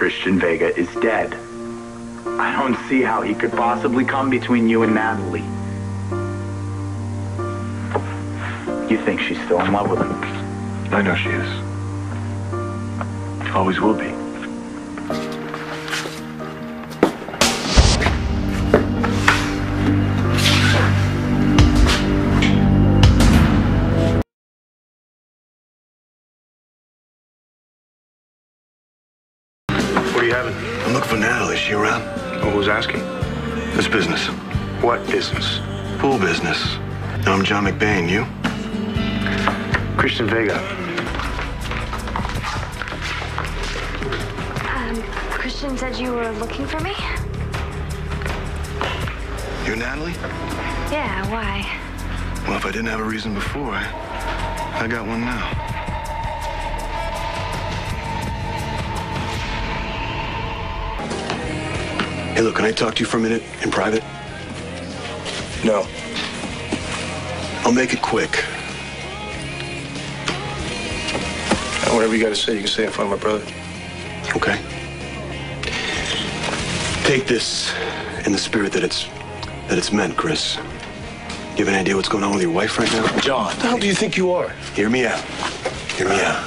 Cristian Vega is dead. I don't see how he could possibly come between you and Natalie. You think she's still in love with him? I know she is. Always will be. You having? I'm looking for Natalie. Is she around? Oh, who's asking? This business. What business? Pool business. I'm John McBain. You? Cristian Vega. Um, Cristian said you were looking for me? You Natalie? Yeah, why? Well, if I didn't have a reason before, I, I got one now. Hey, look, can I talk to you for a minute in private? No. I'll make it quick. Whatever you got to say, you can say in front of my brother. Okay. Take this in the spirit that it's that it's meant, Chris. You have an idea what's going on with your wife right now? John. What the hell do you think you are? Hear me out. Hear me out.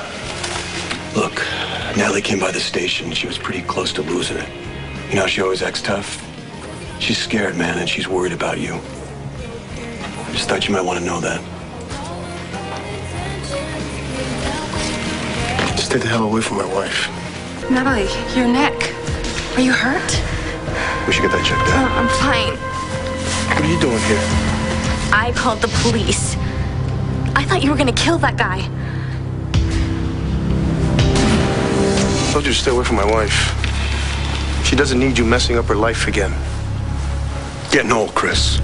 Look, Natalie came by the station. She was pretty close to losing it. You know, she always acts tough. She's scared, man, and she's worried about you. I just thought you might want to know that. Stay the hell away from my wife. Natalie, your neck. Are you hurt? We should get that checked Uh, out. I'm fine. What are you doing here? I called the police. I thought you were gonna kill that guy. I told you to stay away from my wife. She doesn't need you messing up her life again. Getting old, Chris.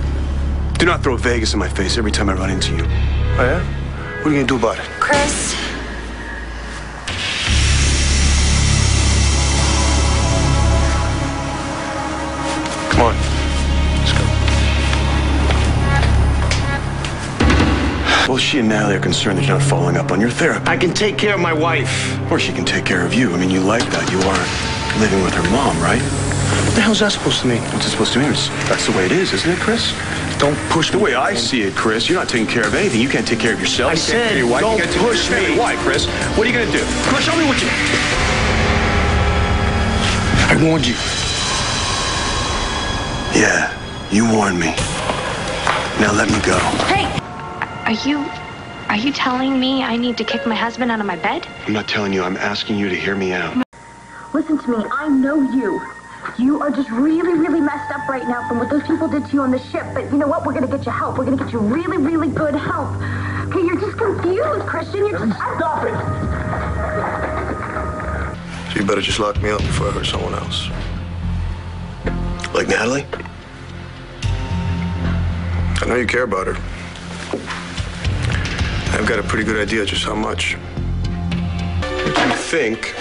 Do not throw Vegas in my face every time I run into you. Oh, yeah? What are you gonna do about it? Chris. Come on. Let's go. Well, she and Natalie are concerned that you're not following up on your therapy. I can take care of my wife. Or she can take care of you. I mean, you like that. You are living with her mom, right? What the hell's that supposed to mean? What's it supposed to mean? It's- That's the way it is, isn't it, Chris? Don't push The way I see it, Chris, you're not taking care of anything. You can't take care of yourself. I You can't said, your wife. don't you can't take care of push me. Why, Chris? What are you gonna do? Chris, show me what you. I warned you. Yeah, you warned me. Now let me go. Hey! Are you. Are you telling me I need to kick my husband out of my bed? I'm not telling you. I'm asking you to hear me out. Listen to me. I know you. You are just really, really messed up right now from what those people did to you on the ship. But you know what? We're gonna get you help. We're gonna get you really, really good help. Okay, you're just confused, Cristian. You're just stop it. So you better just lock me up before I hurt someone else. Like Natalie? I know you care about her. I've got a pretty good idea just how much. What you think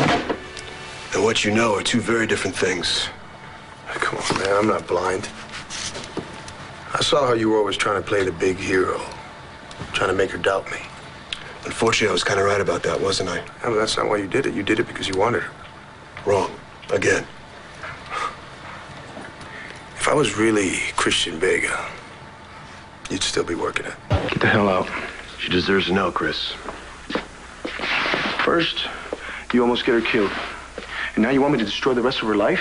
and what you know are two very different things. Come on, man. I'm not blind. I saw how you were always trying to play the big hero, trying to make her doubt me. Unfortunately, I was kind of right about that, wasn't I? Yeah, but that's not why you did it. You did it because you wanted her. Wrong. Again. If I was really Cristian Vega, you'd still be working it. Get the hell out. She deserves to know, Chris. First, you almost get her killed. And now you want me to destroy the rest of her life?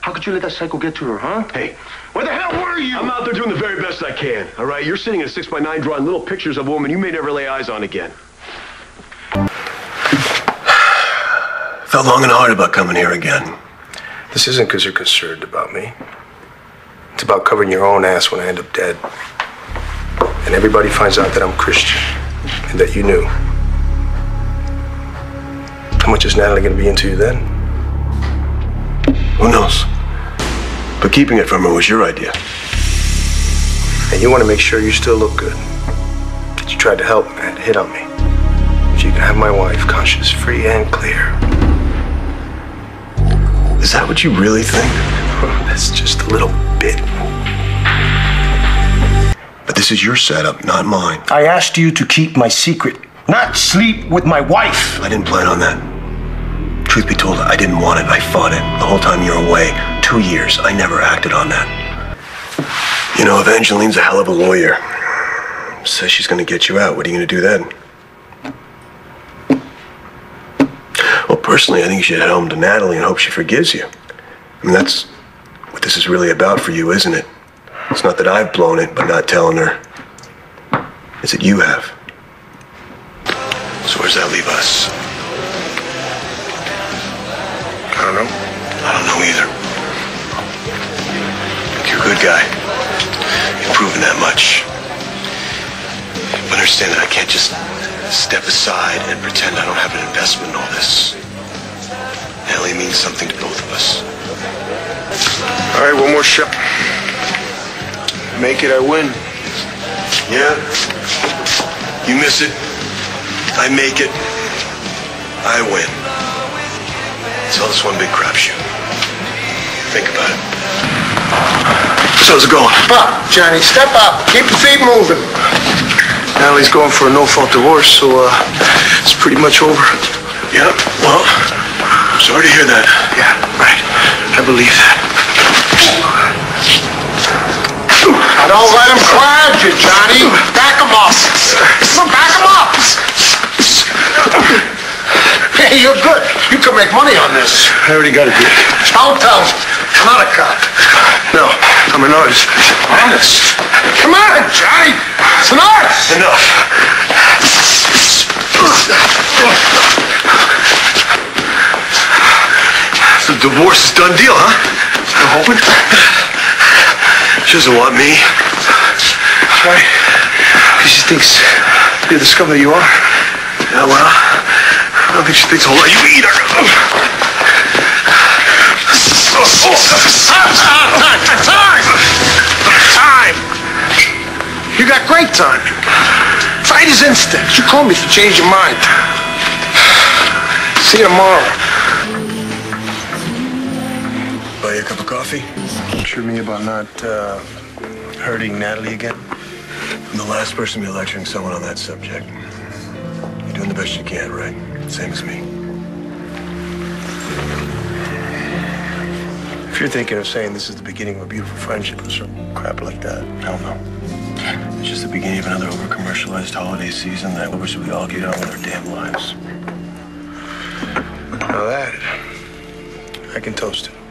How could you let that cycle get to her, huh? Hey, where the hell were you? I'm out there doing the very best I can, all right? You're sitting in a 6 by 9 drawing little pictures of a woman you may never lay eyes on again. Felt long and hard about coming here again. This isn't because you're concerned about me. It's about covering your own ass when I end up dead. And everybody finds out that I'm Cristian and that you knew. How much is Natalie going to be into you then? Who knows? But keeping it from her was your idea. And you want to make sure you still look good. That you tried to help and hit on me. So you can have my wife conscious, free, and clear. Is that what you really think? That's just a little bit. But this is your setup, not mine. I asked you to keep my secret, not sleep with my wife. I didn't plan on that. Truth be told, I didn't want it. I fought it the whole time you were away. Two years. I never acted on that. You know, Evangeline's a hell of a lawyer. Says she's gonna get you out. What are you gonna do then? Well, personally, I think you should head home to Natalie and hope she forgives you. I mean, that's what this is really about for you, isn't it? It's not that I've blown it by not telling her. It's that you have. So where's that leave us? Don't know. I don't know either. You're a good guy. You've proven that much. But understand that I can't just step aside and pretend I don't have an investment in all this. Ellie means something to both of us. All right, one more shot. Make it, I win. Yeah? You miss it. I make it. I win. It's all this one big crapshoot. Think about it. So how's it going? Up, Johnny, step up. Keep your feet moving. Natalie's going for a no-fault divorce, so uh, it's pretty much over. Yeah, well, sorry to hear that. Yeah, right. I believe that. Now don't let him crowd you, Johnny. Back him up. Back him up. Hey, you're good. You can make money on this. I already got a deal. Don't tell him. I'm not a cop. No, I'm an artist. Honest. Come on, Johnny. It's an art. Enough. The divorce is done deal, huh? Still hoping? She doesn't want me. Right? Because she thinks you're the scum that you are. Yeah, well, I don't think she thinks whole lot you either. Time. Time. Time. You got great time. Fight his instincts. You call me if you change your mind. See you tomorrow. Buy you a cup of coffee? Sure me about not uh, hurting Natalie again? I'm the last person to be lecturing someone on that subject. You're doing the best you can, right? Same as me. If you're thinking of saying this is the beginning of a beautiful friendship or some crap like that, hell no. It's just the beginning of another over-commercialized holiday season that I wish we all get on with our damn lives. Now that, I can toast to.